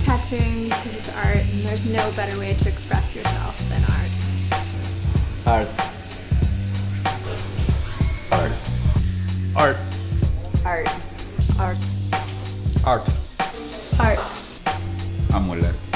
tattooing because it's art, and there's no better way to express yourself than art. Art. Art. Art. Art. Art. Art. Amo el arte.